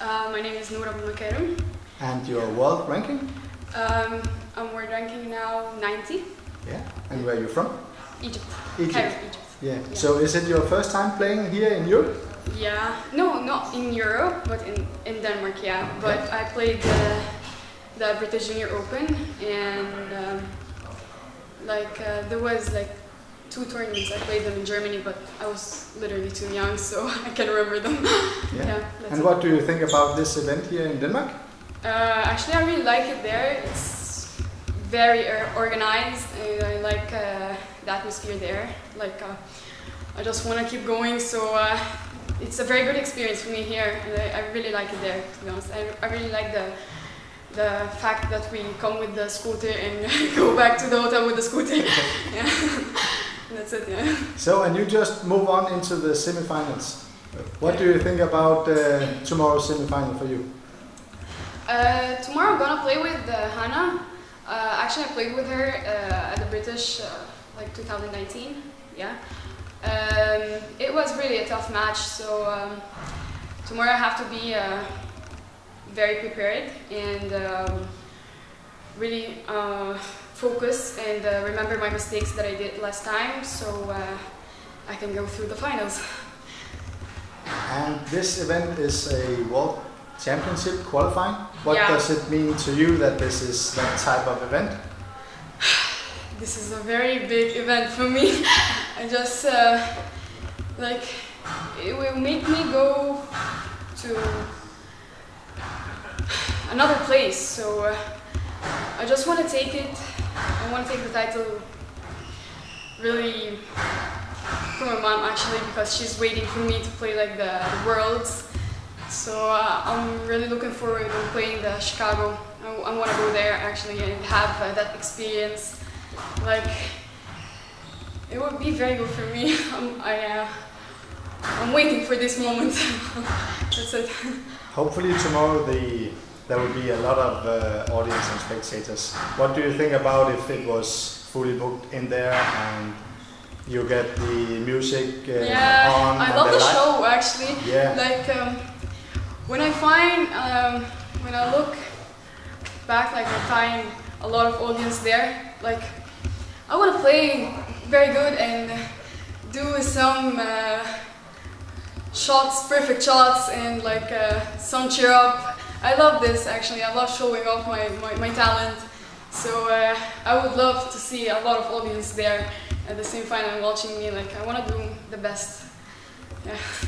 Uh, my name is Nour Aboulmakarim. And your world ranking? Um, I'm world ranking now 90. Yeah. And where are you from? Egypt. Egypt. Cairo, Egypt. Yeah. Yeah. So is it your first time playing here in Europe? Yeah. No, not in Europe, but in, in Denmark, yeah. But I played the, the British Junior Open and um, like uh, there was like two tournaments. I played them in Germany, but I was literally too young, so I can't remember them. Yeah. that's And it. what do you think about this event here in Denmark? Uh, actually, I really like it there. It's very organized, and I like uh, the atmosphere there. Like, uh, I just want to keep going. So uh, it's a very good experience for me here, and I, I really like it there. To be honest, I, I really like the the fact that we come with the scooter and go back to the hotel with the scooter. yeah, that's it. Yeah. So, and you just move on into the semifinals. What do you think about uh, tomorrow's semifinal for you? Uh, tomorrow I'm gonna play with uh, Hannah. Uh, actually, I played with her uh, at the British uh, like 2019. Yeah. Um, it was really a tough match, so um, tomorrow I have to be uh, very prepared and um, really uh, focus and uh, remember my mistakes that I did last time, so uh, I can go through the finals. And this event is a world championship qualifying. What Yeah. does it mean to you that this is that type of event? This is a very big event for me. I just uh, like it will make me go to another place. So uh, I just want to take it. I want to take the title really from my mom actually because she's waiting for me to play like the, the worlds. So uh, I'm really looking forward to playing the Chicago. I, want to go there actually and have uh, that experience. Like it would be very good for me. I'm, I, uh, I'm waiting for this moment. That's it. Hopefully tomorrow the there would be a lot of uh, audience and spectators. What do you think about if it was fully booked in there and you get the music uh, yeah, on? I love the show actually. Yeah. Like um, when I find, um, when I look back, like I find a lot of audience there. Like I want to play very good and do some uh, shots, perfect shots, and like uh, some cheer up. I love this actually. I love showing off my, my, my talent. So uh, I would love to see a lot of audience there at the same and watching me. Like I want to do the best. Yeah.